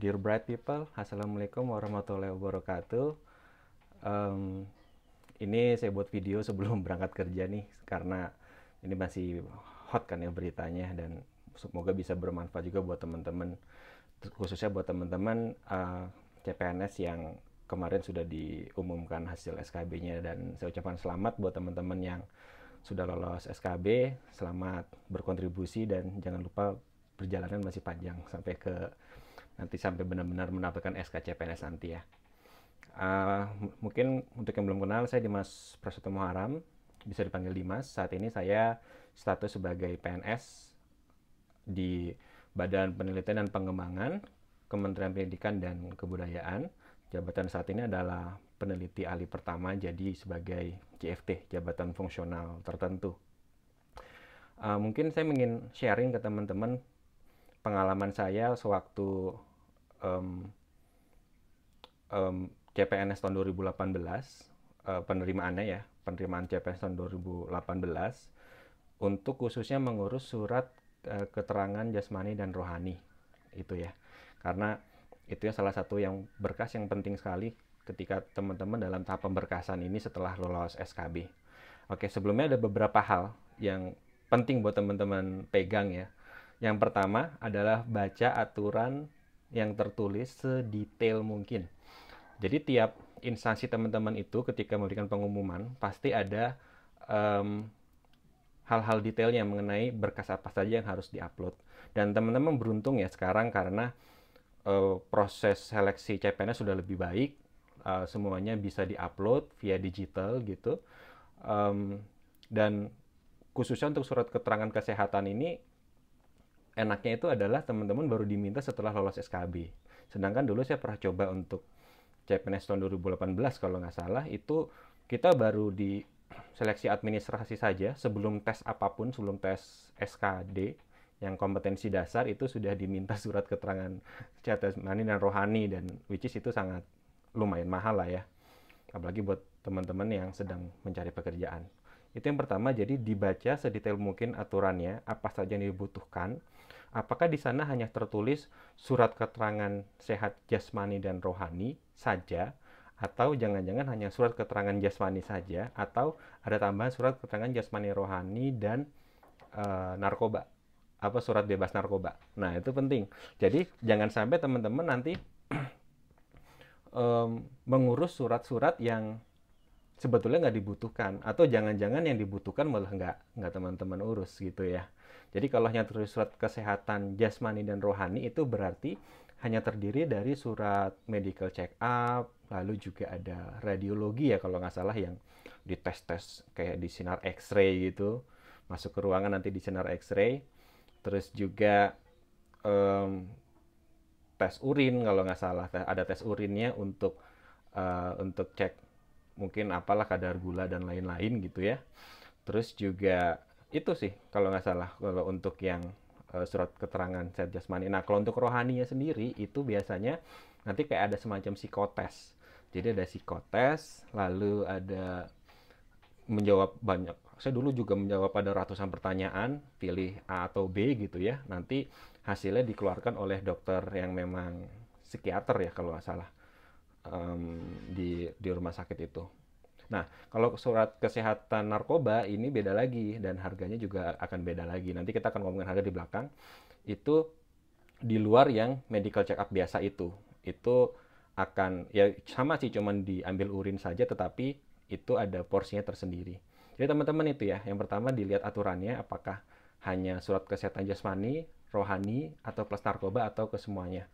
Dear bright people, Assalamualaikum warahmatullahi wabarakatuh. Um, ini saya buat video sebelum berangkat kerja nih, karena ini masih hot kan ya beritanya dan semoga bisa bermanfaat juga buat teman-teman, khususnya buat teman-teman uh, CPNS yang kemarin sudah diumumkan hasil SKB-nya dan saya ucapkan selamat buat teman-teman yang sudah lolos SKB, selamat berkontribusi dan jangan lupa perjalanan masih panjang sampai ke nanti sampai benar-benar mendapatkan SK CPNS nanti ya. Uh, mungkin untuk yang belum kenal saya Dimas Prasetyo Muharam, bisa dipanggil Dimas. Saat ini saya status sebagai PNS di Badan Penelitian dan Pengembangan Kementerian Pendidikan dan Kebudayaan. Jabatan saat ini adalah peneliti ahli pertama jadi sebagai JFT, jabatan fungsional tertentu. Uh, mungkin saya ingin sharing ke teman-teman pengalaman saya sewaktu um, um, CPNS tahun 2018 uh, penerimaannya ya penerimaan CPNS tahun 2018 untuk khususnya mengurus surat uh, keterangan jasmani dan rohani itu ya karena itu ya salah satu yang berkas yang penting sekali ketika teman-teman dalam tahap pemberkasan ini setelah lolos SKB. Oke, sebelumnya ada beberapa hal yang penting buat teman-teman pegang ya. Yang pertama adalah baca aturan yang tertulis sedetail mungkin. Jadi tiap instansi teman-teman itu ketika memberikan pengumuman pasti ada hal hal-hal detailnya mengenai berkas apa saja yang harus diupload. Dan teman-teman beruntung ya sekarang karena uh, proses seleksi CPNS sudah lebih baik, uh, semuanya bisa diupload via digital gitu. Um, dan khususnya untuk surat keterangan kesehatan ini enaknya itu adalah teman-teman baru diminta setelah lolos SKB. Sedangkan dulu saya pernah coba untuk CPNS tahun 2018 kalau nggak salah. Itu kita baru di seleksi administrasi saja sebelum tes apa pun sebelum tes SKD yang kompetensi dasar itu sudah diminta surat keterangan jasmani dan rohani dan which is itu sangat lumayan mahal lah ya. Apalagi buat teman-teman yang sedang mencari pekerjaan. Itu yang pertama jadi dibaca sedetail mungkin aturannya apa saja yang dibutuhkan apakah di sana hanya tertulis surat keterangan sehat jasmani dan rohani saja? Atau jangan-jangan hanya surat keterangan jasmani saja? Atau ada tambahan surat keterangan jasmani rohani dan uh, narkoba? Apa surat bebas narkoba? Nah itu penting. Jadi jangan sampai teman-teman nanti um, mengurus surat-surat yang sebetulnya nggak dibutuhkan. Atau jangan-jangan yang dibutuhkan malah nggak nggak teman-teman urus gitu ya jadi kalau hanya tertulis surat kesehatan jasmani dan rohani itu berarti hanya terdiri dari surat medical check up, lalu juga ada radiologi ya kalau nggak salah yang dites-tes kayak di sinar X-ray gitu, masuk ke ruangan nanti di sinar X-ray, terus juga um, tes urin kalau nggak salah. Ada tes urinnya untuk uh, untuk cek mungkin apalah kadar gula dan lain-lain gitu ya, terus juga itu sih kalau nggak salah kalau untuk yang uh, surat keterangan set jasmani. Nah kalau untuk rohaninya sendiri itu biasanya nanti kayak ada semacam psikotes. Jadi ada psikotes, lalu ada menjawab banyak. Saya dulu juga menjawab pada ratusan pertanyaan, pilih A atau B gitu ya. Nanti hasilnya dikeluarkan oleh dokter yang memang psikiater ya kalau nggak salah um, di di rumah sakit itu. Nah, kalau surat kesehatan narkoba ini beda lagi dan harganya juga akan beda lagi. Nanti kita akan ngomongin harga di belakang. Itu di luar yang medical check up biasa itu. Itu akan ya sama sih cuman diambil urin saja tetapi itu ada porsinya tersendiri. Jadi teman-teman itu ya, yang pertama dilihat aturannya apakah hanya surat kesehatan jasmani, rohani atau plus narkoba atau kesemuanya.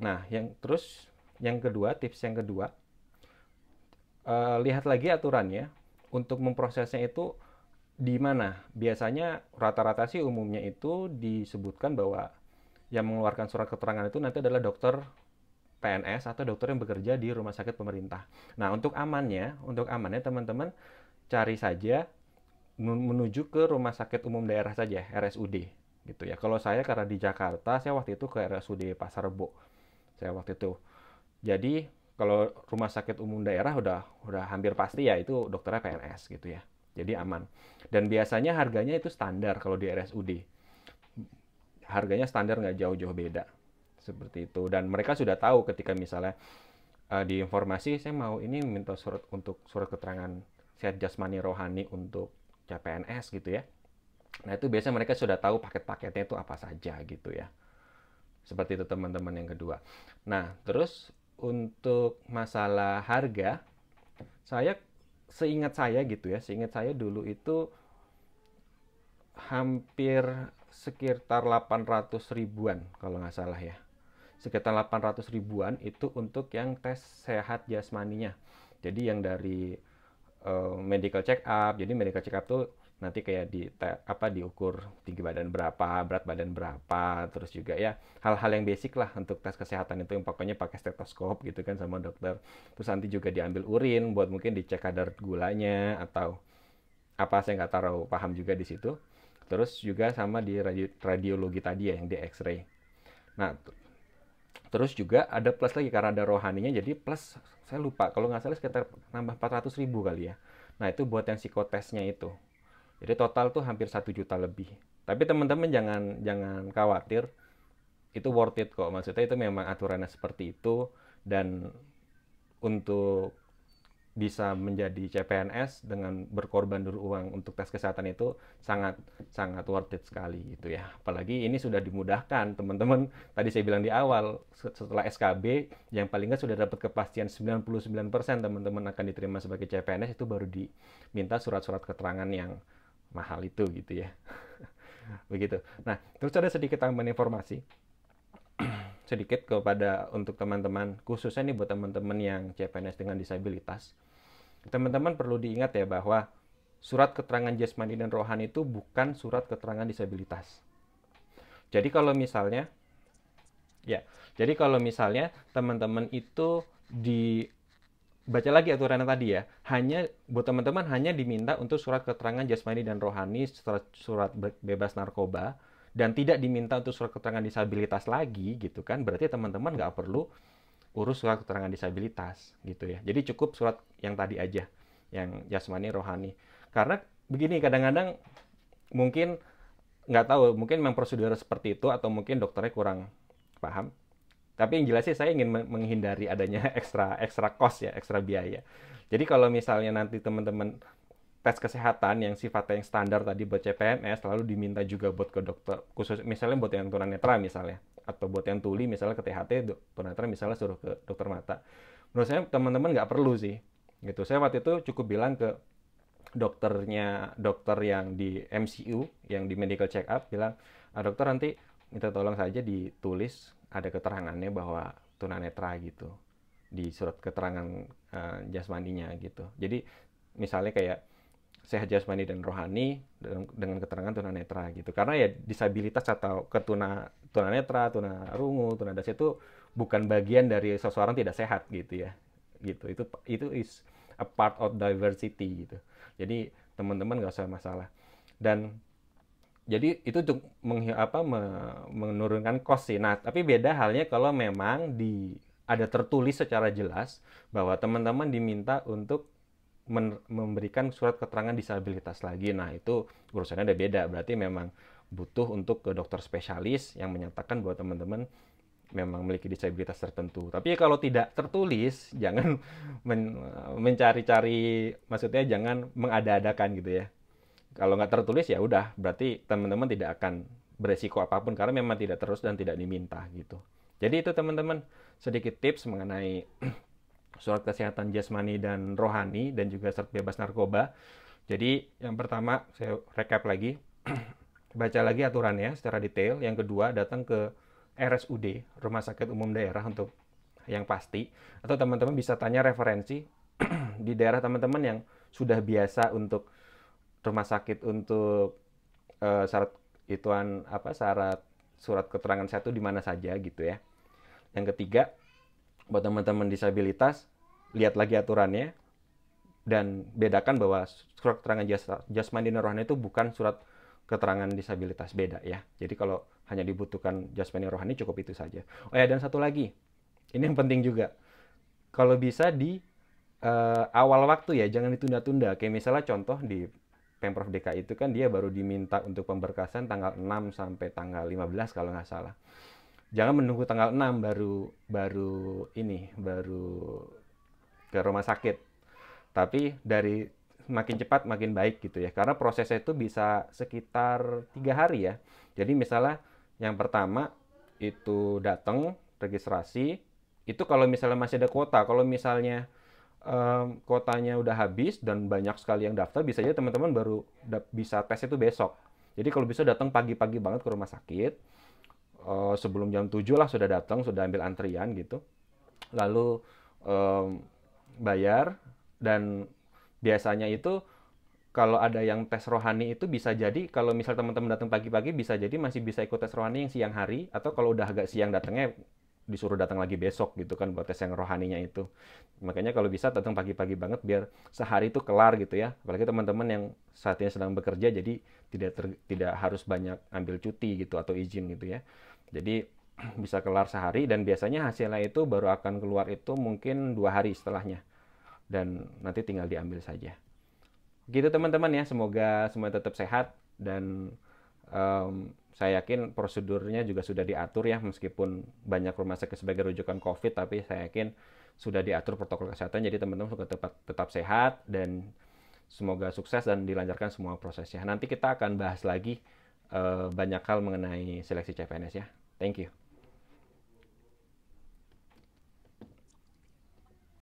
Nah, yang terus yang kedua, tips yang kedua uh, lihat lagi aturannya untuk memprosesnya itu di mana biasanya rata-rata sih umumnya itu disebutkan bahwa yang mengeluarkan surat keterangan itu nanti adalah dokter PNS atau dokter yang bekerja di rumah sakit pemerintah. Nah, untuk amannya, untuk amannya teman-teman cari saja menuju ke rumah sakit umum daerah saja, RSUD gitu ya. Kalau saya karena di Jakarta, saya waktu itu ke RSUD Pasar Rebo. Saya waktu itu. Jadi kalau rumah sakit umum daerah udah udah hampir pasti ya itu dokternya PNS gitu ya. Jadi aman. Dan biasanya harganya itu standar kalau di RSUD. Harganya standar nggak jauh-jauh beda. seperti itu dan mereka sudah tahu ketika misalnya uh, di informasi saya mau ini minta surat untuk surat keterangan sehat jasmani rohani untuk CPNS gitu ya nah itu biasanya mereka sudah tahu paket-paketnya itu apa saja gitu ya seperti itu teman-teman yang kedua nah terus untuk masalah harga saya seingat saya gitu ya seingat saya dulu itu hampir sekitar 800 ribuan kalau nggak salah ya sekitar 800 ribuan itu untuk yang tes sehat jasmaninya. Jadi yang dari uh, medical check up, jadi medical check up tuh nanti kayak di apa diukur tinggi badan berapa, berat badan berapa, terus juga ya hal-hal yang basic lah untuk tes kesehatan itu yang pokoknya pakai stetoskop gitu kan sama dokter. Terus nanti juga diambil urin buat mungkin dicek kadar gulanya atau apa saya nggak tahu paham juga di situ. Terus juga sama di radio, radiologi tadi ya yang di X-ray. Nah, Terus juga ada plus lagi karena ada rohaninya jadi plus saya lupa kalau nggak salah sekitar nambah 400 ribu kali ya. Nah itu buat yang psikotesnya itu. Jadi total tuh hampir satu juta lebih. Tapi teman-teman jangan jangan khawatir itu worth it kok. Maksudnya itu memang aturannya seperti itu dan untuk bisa menjadi CPNS dengan berkorban dulu uang untuk tes kesehatan itu sangat sangat worth it sekali gitu ya. Apalagi ini sudah dimudahkan teman-teman. Tadi saya bilang di awal setelah SKB yang paling nggak sudah dapat kepastian 99% teman-teman akan diterima sebagai CPNS itu baru diminta surat-surat keterangan yang mahal itu gitu ya. Begitu. Nah, terus ada sedikit tambahan informasi sedikit kepada untuk teman-teman khususnya nih buat teman-teman yang CPNS dengan disabilitas teman-teman perlu diingat ya bahwa surat keterangan jasmani dan rohani itu bukan surat keterangan disabilitas jadi kalau misalnya ya jadi kalau misalnya teman-teman itu di baca lagi aturannya tadi ya. Hanya buat teman-teman hanya diminta untuk surat keterangan jasmani dan rohani surat surat bebas narkoba dan tidak diminta untuk surat keterangan disabilitas lagi gitu kan. Berarti teman-teman nggak perlu urus surat keterangan disabilitas gitu ya. Jadi cukup surat yang tadi aja yang jasmani rohani. Karena begini kadang-kadang mungkin nggak tahu mungkin memang prosedur seperti itu atau mungkin dokternya kurang paham tapi yang jelas sih saya ingin menghindari adanya ekstra ekstra cost ya ekstra biaya. Jadi kalau misalnya nanti teman-teman tes kesehatan yang sifatnya yang standar tadi buat CPNS lalu diminta juga buat ke dokter khusus misalnya buat yang tunanetra misalnya atau buat yang tuli misalnya ke THT tunanetra misalnya suruh ke dokter mata. Menurut saya teman-teman nggak perlu sih gitu. Saya waktu itu cukup bilang ke dokternya dokter yang di MCU yang di medical check up bilang ah, dokter nanti minta tolong saja ditulis ada keterangannya bahwa tunanetra gitu di surat keterangan uh, jasmaninya gitu jadi misalnya kayak sehat jasmani dan rohani dengan keterangan tunanetra gitu. Karena ya disabilitas atau ketuna tunanetra, tunarungu, tunadasa itu bukan bagian dari seseorang tidak sehat gitu ya. Gitu. Itu itu is a part of diversity gitu. Jadi teman-teman nggak usah masalah. Dan jadi itu untuk meng, apa, me, menurunkan cost sih. Nah, tapi beda halnya kalau memang di ada tertulis secara jelas bahwa teman-teman diminta untuk memberikan surat keterangan disabilitas lagi. Nah, itu urusannya ada beda. Berarti memang butuh untuk ke dokter spesialis yang menyatakan bahwa teman-teman memang memiliki disabilitas tertentu. Tapi kalau tidak tertulis, jangan men mencari-cari, maksudnya jangan mengada-adakan gitu ya. Kalau nggak tertulis ya udah, berarti teman-teman tidak akan beresiko apa pun karena memang tidak terus dan tidak diminta gitu. Jadi itu teman-teman sedikit tips mengenai surat kesehatan jasmani dan rohani dan juga surat bebas narkoba. Jadi yang pertama saya recap lagi, baca lagi aturannya secara detail. Yang kedua datang ke RSUD, Rumah Sakit Umum Daerah untuk yang pasti. Atau teman-teman bisa tanya referensi di daerah teman-teman yang sudah biasa untuk rumah sakit untuk uh, syarat ituan apa syarat surat keterangan satu di mana saja gitu ya. Yang ketiga, buat teman-teman disabilitas lihat lagi aturannya dan bedakan bahwa surat keterangan jasmani dan rohani itu bukan surat keterangan disabilitas beda ya. Jadi kalau hanya dibutuhkan jasmani rohani cukup itu saja. Oh ya dan satu lagi, ini yang penting juga. Kalau bisa di uh, awal waktu ya, jangan ditunda-tunda. Kayak misalnya contoh di Pemprov DKI itu kan dia baru diminta untuk pemberkasan tanggal 6 sampai tanggal 15 kalau nggak salah. jangan menunggu tanggal 6 baru baru ini baru ke rumah sakit. Tapi dari makin cepat makin baik gitu ya. Karena prosesnya itu bisa sekitar tiga hari ya. Jadi misalnya yang pertama itu datang registrasi. Itu kalau misalnya masih ada kuota kalau misalnya um, kuotanya udah habis dan banyak sekali yang daftar bisa aja teman-teman baru bisa tes itu besok jadi kalau bisa datang pagi-pagi banget ke rumah sakit uh, sebelum jam 7 lah sudah datang, sudah ambil antrian gitu. Lalu um, bayar dan biasanya itu kalau ada yang tes rohani itu bisa jadi kalau misal teman-teman datang pagi-pagi bisa jadi masih bisa ikut tes rohani yang siang hari atau kalau udah agak siang datangnya disuruh datang lagi besok gitu kan buat tes yang rohaninya itu. Makanya kalau bisa datang pagi-pagi banget biar sehari itu kelar gitu ya. Apalagi teman-teman yang saat ini sedang bekerja jadi tidak ter, tidak harus banyak ambil cuti gitu atau izin gitu ya. Jadi bisa kelar sehari dan biasanya hasilnya itu baru akan keluar itu mungkin dua hari setelahnya dan nanti tinggal diambil saja. Gitu teman-teman ya, semoga semua tetap sehat dan um, saya yakin prosedurnya juga sudah diatur ya meskipun banyak rumah sakit sebagai rujukan COVID tapi saya yakin sudah diatur protokol kesehatan jadi teman-teman tetap tetap sehat dan semoga sukses dan dilancarkan semua prosesnya. Nanti kita akan bahas lagi uh, banyak hal mengenai seleksi CPNS ya. Thank you.